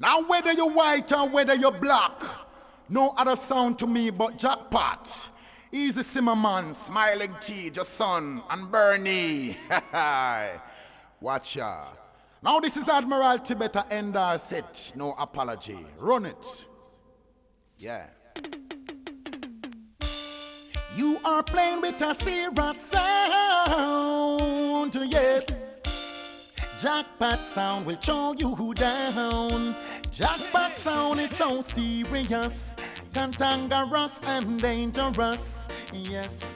Now, whether you're white or whether you're black, no other sound to me but jackpot. Easy Simmerman, Smiling T, just son, and Bernie. Watch ya. Now, this is Admiral Tibeta Endar set. No apology. Run it. Yeah. You are playing with a serious sound, yes. Jackpot sound will show you down. Jackpot sound is so serious, cantankerous and dangerous. Yes,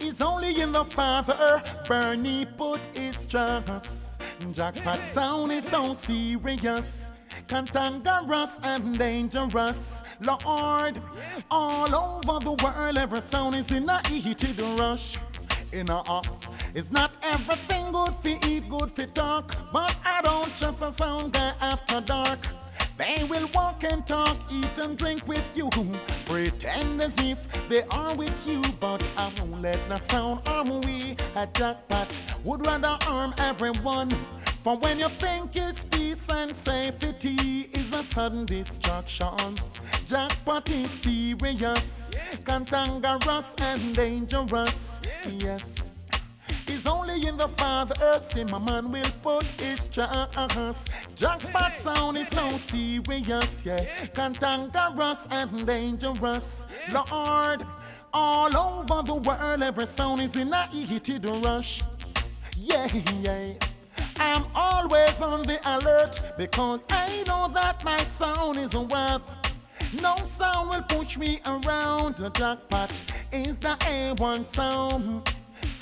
it's only in the Father Bernie put his trust. Jackpot sound is so serious, cantankerous and dangerous. Lord, all over the world, every sound is in a heated rush in a up. It's not everything talk. But I don't just a sound guy after dark. They will walk and talk, eat and drink with you. Pretend as if they are with you, but I won't let the sound arm we at jackpot. Would rather arm everyone. For when you think it's peace and safety is a sudden destruction. Jackpot is serious, cantankerous and dangerous. Yes. In the Father man will put his trust. Jackpot sound is so serious, yeah. Cantankerous and dangerous. Lord, all over the world, every sound is in a heated rush. Yeah, yeah. I'm always on the alert because I know that my sound is worth. No sound will push me around. The jackpot is the A1 sound.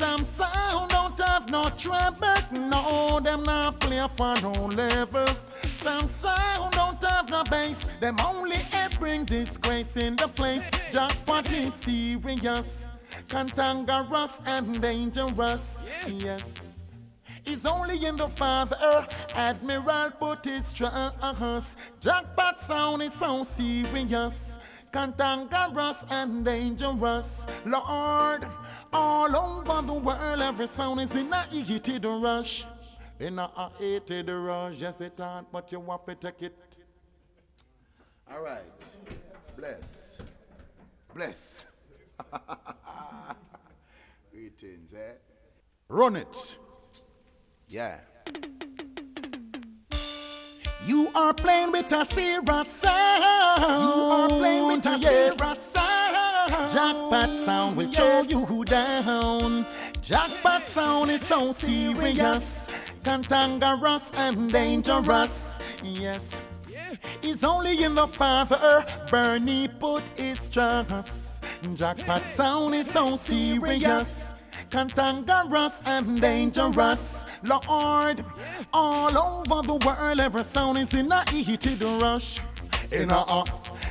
Some sound don't have no trouble, no, them not play for no level. Some sound don't have no bass, them only bring disgrace in the place. Jackpot is serious, cantankerous and dangerous, yes. It's only in the Father, Admiral put his trust. Jackpot sound is so serious cantankerous and dangerous. Lord, all over the world, every sound is in a heated rush. In a heated rush, yes it ain't, but you want to take it. All right, bless, bless. Greetings, eh? Run it. Yeah. You are playing with a serious sound. Jackpot sound will show you who down. Jackpot sound is so serious, cantankerous and dangerous. Yes. It's only in the Father Bernie put his trust. Jackpot sound is so serious cantankerous and dangerous. Lord, all over the world, every sound is in a heated rush. In a uh,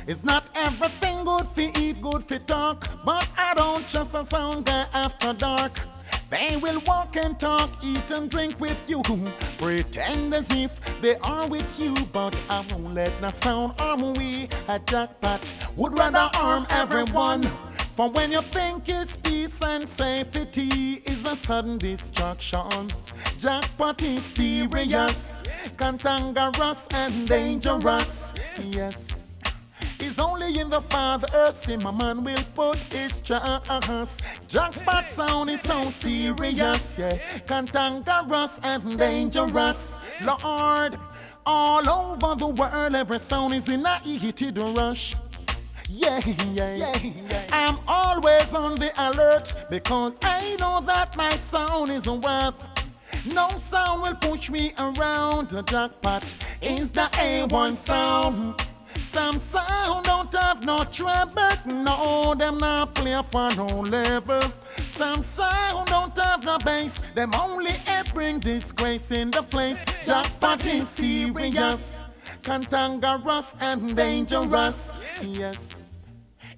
it's not everything good for eat, good for talk, but I don't just a sound guy after dark. They will walk and talk, eat and drink with you, pretend as if they are with you, but I won't let the sound arm we at jackpot. Would rather arm everyone. For when you think it's peace and safety is a sudden destruction. Jackpot is serious, cantankerous and dangerous. Yes. It's only in the Father man will put his trust. Jackpot sound is so serious, yeah. Cantankerous and dangerous. Lord, all over the world, every sound is in a heated rush. Yeah, yeah, yeah, yeah. I'm always on the alert because I know that my sound is worth. No sound will push me around. The jackpot is the A1 sound. Some sound don't have no trouble, no, them not play for no level. Some sound don't have no bass, them only bring disgrace in the place. Jackpot is serious, cantankerous and dangerous, yes.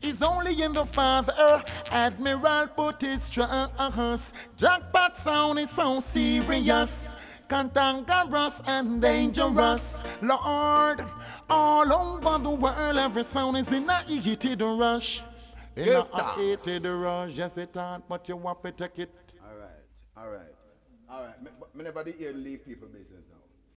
It's only in the Father, Admiral put his trust. Jackpot sound is so serious cantankerous and dangerous. Lord, all over the world, every sound is in a heated rush. In a heated rush, yes it ain't, but you want to take it. All right, all right, all right. Me, me never did hear leave people business now.